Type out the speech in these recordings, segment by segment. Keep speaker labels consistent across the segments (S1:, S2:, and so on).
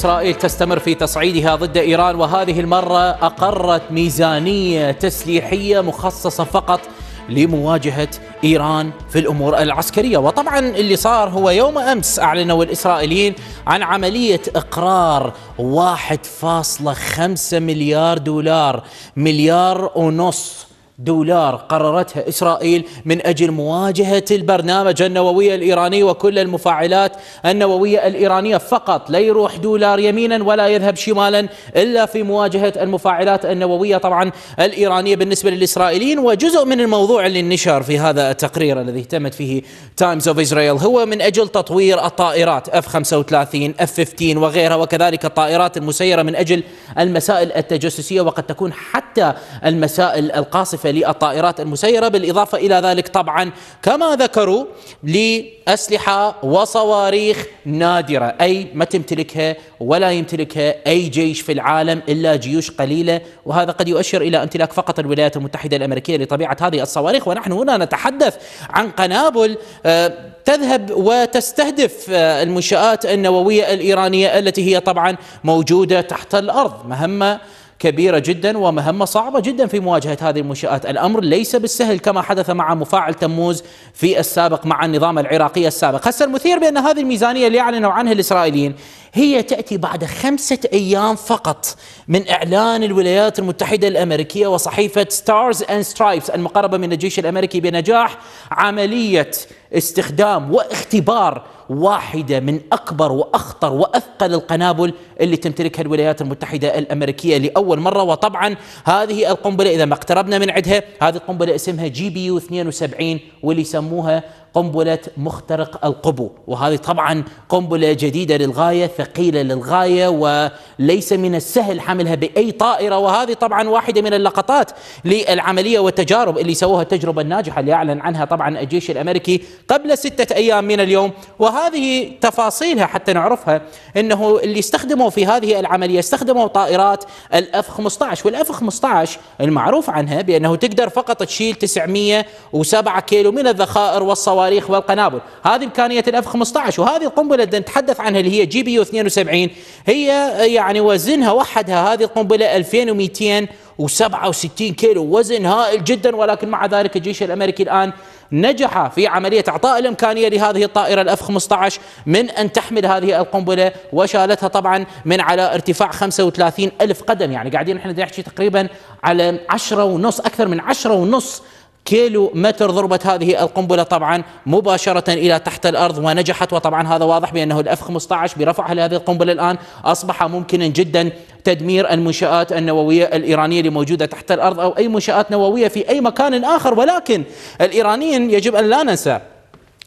S1: إسرائيل تستمر في تصعيدها ضد إيران وهذه المرة أقرت ميزانية تسليحية مخصصة فقط لمواجهة إيران في الأمور العسكرية. وطبعا اللي صار هو يوم أمس أعلنوا الإسرائيليين عن عملية إقرار 1.5 مليار دولار مليار ونص دولار قررتها إسرائيل من أجل مواجهة البرنامج النووي الإيراني وكل المفاعلات النووية الإيرانية. فقط لا يروح دولار يمينا ولا يذهب شمالا إلا في مواجهة المفاعلات النووية. طبعا الإيرانية بالنسبة للإسرائيليين وجزء من الموضوع اللي نشر في هذا التقرير الذي اهتمت فيه Times of Israel هو من أجل تطوير الطائرات F 35 F 15 وغيرها وكذلك الطائرات المسيرة من أجل المسائل التجسسية وقد تكون حتى المسائل القاصفة للطائرات المسيرة بالإضافة إلى ذلك طبعا كما ذكروا لأسلحة وصواريخ نادرة أي ما تمتلكها ولا يمتلكها أي جيش في العالم إلا جيوش قليلة. وهذا قد يؤشر إلى امتلاك فقط الولايات المتحدة الأمريكية لطبيعة هذه الصواريخ. ونحن هنا نتحدث عن قنابل آه، تذهب وتستهدف آه، المنشآت النووية الإيرانية التي هي طبعا موجودة تحت الأرض مهمة كبيرة جدا ومهمة صعبة جدا في مواجهة هذه المنشآت. الأمر ليس بالسهل كما حدث مع مفاعل تموز في السابق مع النظام العراقي السابق. هسه المثير بأن هذه الميزانية اللي أعلنوا عنها الإسرائيليين هي تأتي بعد خمسة أيام فقط من إعلان الولايات المتحدة الأمريكية وصحيفة Stars and Stripes المقربة من الجيش الأمريكي بنجاح عملية استخدام واختبار واحدة من أكبر وأخطر وأثقل القنابل اللي تمتلكها الولايات المتحدة الأمريكية لأول مرة. وطبعا هذه القنبلة إذا ما اقتربنا من عندها هذه القنبلة اسمها GBU 72 واللي يسموها قنبلة مخترق القبو. وهذه طبعا قنبلة جديدة للغاية ثقيلة للغاية وليس من السهل حملها بأي طائرة. وهذه طبعا واحدة من اللقطات للعملية والتجارب اللي سووها التجربة الناجحة اللي أعلن عنها طبعا الجيش الأمريكي قبل ستة أيام من اليوم. وهذه تفاصيلها حتى نعرفها أنه اللي استخدموا في هذه العملية استخدموا طائرات ال F 15 وال F 15 المعروف عنها بأنه تقدر فقط تشيل 907 كيلو من الذخائر والصواريخ. الصواريخ والقنابل. هذه إمكانية ال F 15 وهذه القنبلة اللي نتحدث عنها اللي هي GBU 72 هي يعني وزنها وحدها هذه القنبلة 2267 كيلو وزن هائل جدا ولكن مع ذلك الجيش الأمريكي الآن نجح في عملية إعطاء الإمكانية لهذه الطائرة الأف 15 من أن تحمل هذه القنبلة وشالتها طبعا من على ارتفاع 35 ألف قدم. يعني قاعدين إحنا نحكي تقريبا على 10 ونص أكثر من 10 ونص كيلو متر ضربت هذه القنبلة طبعا مباشرة إلى تحت الأرض ونجحت وطبعا هذا واضح بأنه الأف 15 برفعها لهذه القنبلة الآن. أصبح ممكنا جدا تدمير المنشآت النووية الإيرانية اللي موجودة تحت الأرض أو أي منشآت نووية في أي مكان آخر. ولكن الإيرانيين يجب أن لا ننسى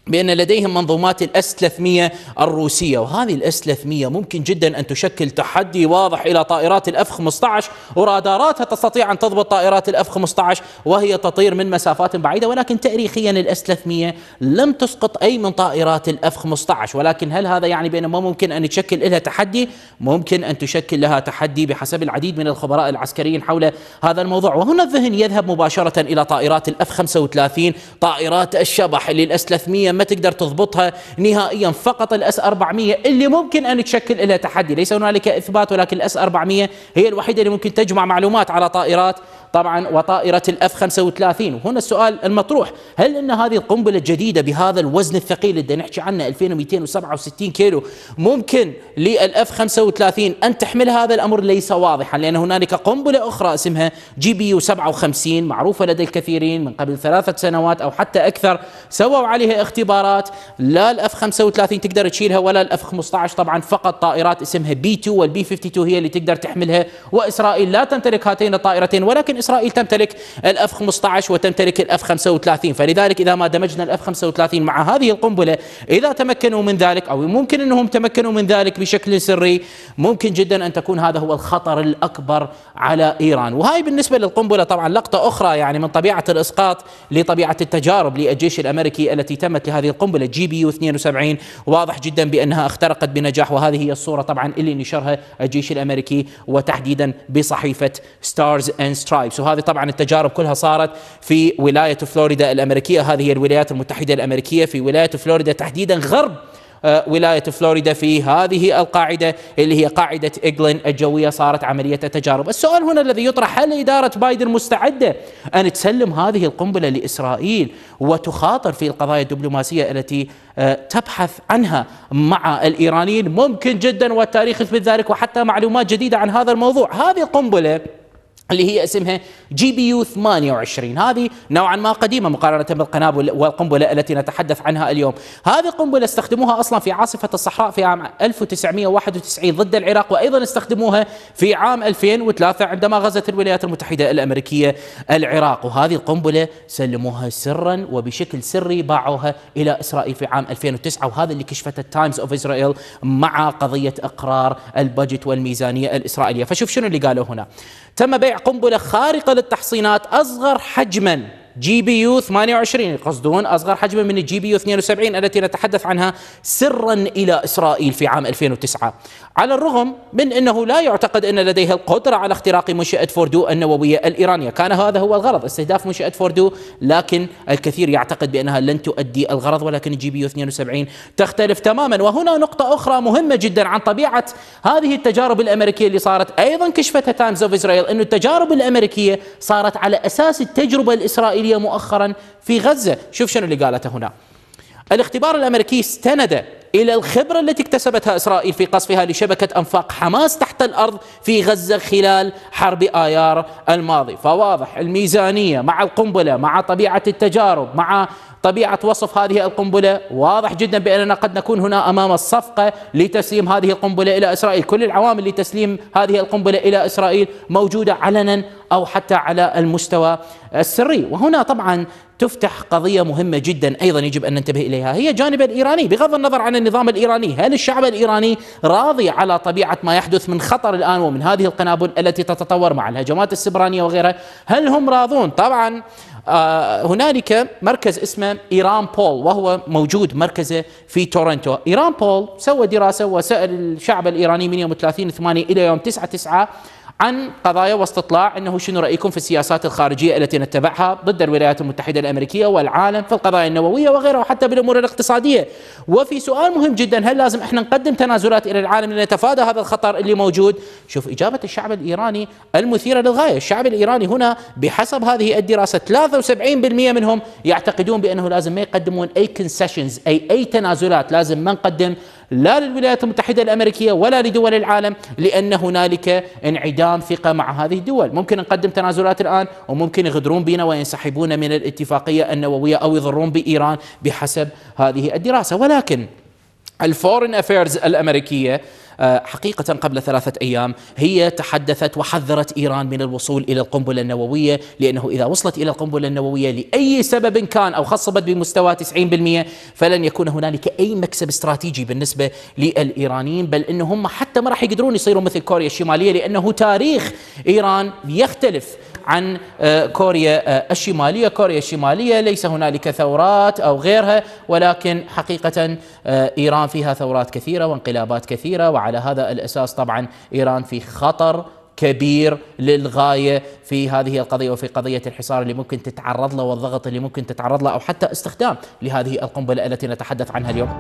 S1: بأن لديهم منظومات الأس 300 الروسية وهذه الأس 300 ممكن جدا أن تشكل تحدي واضح إلى طائرات الأف 15 وراداراتها تستطيع أن تضبط طائرات الأف 15 وهي تطير من مسافات بعيدة ولكن تاريخيا الأس 300 لم تسقط أي من طائرات الأف 15 ولكن هل هذا يعني بأنه ما ممكن أن تشكل لها تحدي؟ ممكن أن تشكل لها تحدي بحسب العديد من الخبراء العسكريين حول هذا الموضوع وهنا الذهن يذهب مباشرة إلى طائرات الأف 35 طائرات الشبح اللي الأس 300 ما تقدر تضبطها نهائيا. فقط الأس 400 اللي ممكن أن تشكل لها تحدي. ليس هنالك إثبات ولكن الأس 400 هي الوحيدة اللي ممكن تجمع معلومات على طائرات. طبعا وطائرة الأف 35 وهنا السؤال المطروح. هل أن هذه القنبلة الجديدة بهذا الوزن الثقيل اللي نحكي عنه 2267 كيلو ممكن لل F 35 أن تحمل هذا الأمر؟ ليس واضحا لأن هنالك قنبلة أخرى اسمها GBU 57 معروفة لدى الكثيرين من قبل ثلاثة سنوات أو حتى أكثر. سووا عليها اختبارات لا ال F 35 تقدر تشيلها ولا ال F 15 طبعا فقط طائرات اسمها B 2 وال B 52 هي اللي تقدر تحملها. وإسرائيل لا تمتلك هاتين الطائرتين ولكن إسرائيل تمتلك ال F 15 وتمتلك ال F 35 فلذلك إذا ما دمجنا ال F 35 مع هذه القنبلة إذا تمكنوا من ذلك أو ممكن أنهم تمكنوا من ذلك بشكل سري ممكن جدا أن تكون هذا هو الخطر الأكبر على إيران. وهاي بالنسبة للقنبلة طبعا لقطة أخرى يعني من طبيعة الإسقاط لطبيعة التجارب للجيش الأمريكي التي تمت لهذه القنبلة GBU 72 واضح جدا بأنها اخترقت بنجاح وهذه هي الصورة طبعا اللي نشرها الجيش الأمريكي وتحديدا بصحيفة Stars and Stripes وهذه طبعا التجارب كلها صارت في ولاية فلوريدا الأمريكية هذه هي الولايات المتحدة الأمريكية في ولاية فلوريدا تحديدا غرب ولاية فلوريدا في هذه القاعدة اللي هي قاعدة إجلين الجوية صارت عملية التجارب السؤال هنا الذي يطرح هل إدارة بايدن مستعدة أن تسلم هذه القنبلة لإسرائيل وتخاطر في القضايا الدبلوماسية التي آه، تبحث عنها مع الإيرانيين؟ ممكن جدا والتاريخ يثبت ذلك وحتى معلومات جديدة عن هذا الموضوع. هذه القنبلة اللي هي اسمها GBU 28 هذه نوعا ما قديمة مقارنة بالقنابل والقنبلة التي نتحدث عنها اليوم. هذه القنبله استخدموها أصلا في عاصفة الصحراء في عام 1991 ضد العراق وأيضا استخدموها في عام 2003 عندما غزت الولايات المتحدة الأمريكية العراق. وهذه القنبلة سلموها سرا وبشكل سري باعوها إلى إسرائيل في عام 2009 وهذا اللي كشفته ال Times of Israel مع قضية إقرار ال budget والميزانية الإسرائيلية. فشوف شنو اللي قالوا هنا. تم بيع قنبلة خارقة للتحصينات أصغر حجما. GBU 28 يقصدون أصغر حجما من ال GBU 72 التي نتحدث عنها سرا إلى إسرائيل في عام 2009 على الرغم من أنه لا يعتقد أن لديها القدرة على اختراق منشأة فوردو النووية الإيرانية، كان هذا هو الغرض استهداف منشأة فوردو لكن الكثير يعتقد بأنها لن تؤدي الغرض ولكن ال GBU 72 تختلف تماما. وهنا نقطة أخرى مهمة جدا عن طبيعة هذه التجارب الأمريكية اللي صارت. أيضا كشفتها Times of Israel انه التجارب الأمريكية صارت على أساس التجربة الإسرائيلية الإسرائيلية مؤخرا في غزة. شوف شنو اللي قالته هنا. الاختبار الأمريكي استند إلى الخبرة التي اكتسبتها إسرائيل في قصفها لشبكة أنفاق حماس تحت الأرض في غزة خلال حرب آيار الماضي. فواضح الميزانية مع القنبلة مع طبيعة التجارب مع طبيعة وصف هذه القنبلة. واضح جدا بأننا قد نكون هنا أمام الصفقة لتسليم هذه القنبلة إلى إسرائيل. كل العوامل لتسليم هذه القنبلة إلى إسرائيل موجودة علنا أو حتى على المستوى السري. وهنا طبعا تفتح قضية مهمة جدا أيضا يجب أن ننتبه إليها. هي جانب الإيراني. بغض النظر عن النظام الإيراني هل الشعب الإيراني راضي على طبيعة ما يحدث من خطر الآن ومن هذه القنابل التي تتطور مع الهجمات السبرانية وغيرها هل هم راضون؟ طبعا آه هنالك مركز اسمه إيران بول وهو موجود مركزه في تورنتو. إيران بول سوى دراسة وسأل الشعب الإيراني من يوم 30 8 إلى يوم 9 9 عن قضايا واستطلاع إنه شنو رأيكم في السياسات الخارجية التي نتبعها ضد الولايات المتحدة الأمريكية والعالم في القضايا النووية وغيرها وحتى بالأمور الاقتصادية. وفي سؤال مهم جدا هل لازم إحنا نقدم تنازلات إلى العالم لنتفادى هذا الخطر اللي موجود؟ شوف إجابة الشعب الإيراني المثيرة للغاية. الشعب الإيراني هنا بحسب هذه الدراسة 73% منهم يعتقدون بأنه لازم ما يقدمون أي كونسيشنز أي أي تنازلات لازم ما نقدم لا للولايات المتحدة الأمريكية ولا لدول العالم لأن هنالك انعدام ثقة مع هذه الدول. ممكن نقدم تنازلات الآن وممكن يغدرون بنا وينسحبون من الاتفاقية النووية أو يضرون بإيران بحسب هذه الدراسة. ولكن ال Foreign Affairs الأمريكية حقيقة قبل ثلاثة أيام هي تحدثت وحذرت إيران من الوصول إلى القنبلة النووية لأنه إذا وصلت إلى القنبلة النووية لأي سبب كان أو خصبت بمستوى 90% فلن يكون هنالك أي مكسب استراتيجي بالنسبة للإيرانيين بل أنهم حتى ما راح يقدرون يصيروا مثل كوريا الشمالية لأنه تاريخ إيران يختلف عن آه، كوريا آه، الشمالية، كوريا الشمالية ليس هنالك ثورات أو غيرها ولكن حقيقة آه، إيران فيها ثورات كثيرة وانقلابات كثيرة وعلى هذا الأساس طبعا إيران في خطر كبير للغاية في هذه القضية وفي قضية الحصار اللي ممكن تتعرض له والضغط اللي ممكن تتعرض له أو حتى استخدام لهذه القنبلة التي نتحدث عنها اليوم.